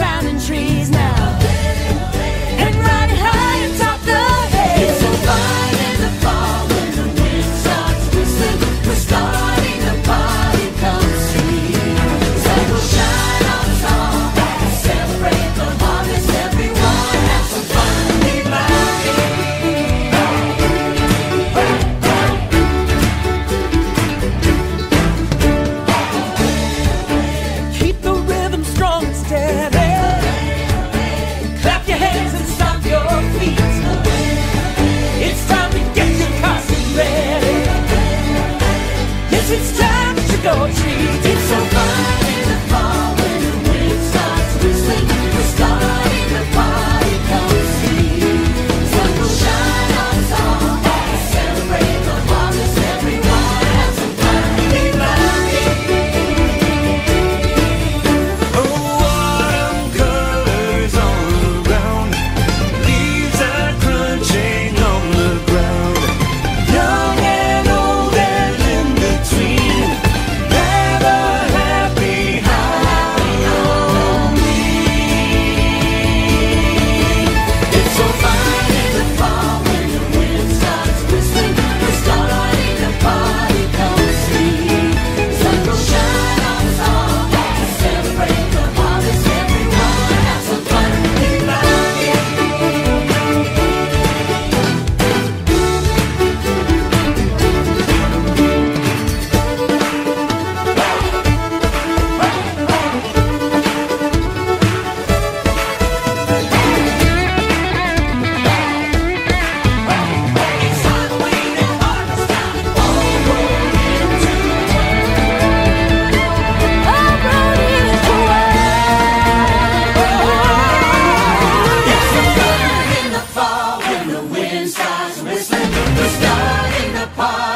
crowning tree. it's time to go treat. It's so fun. stars, whistling through the star in the park.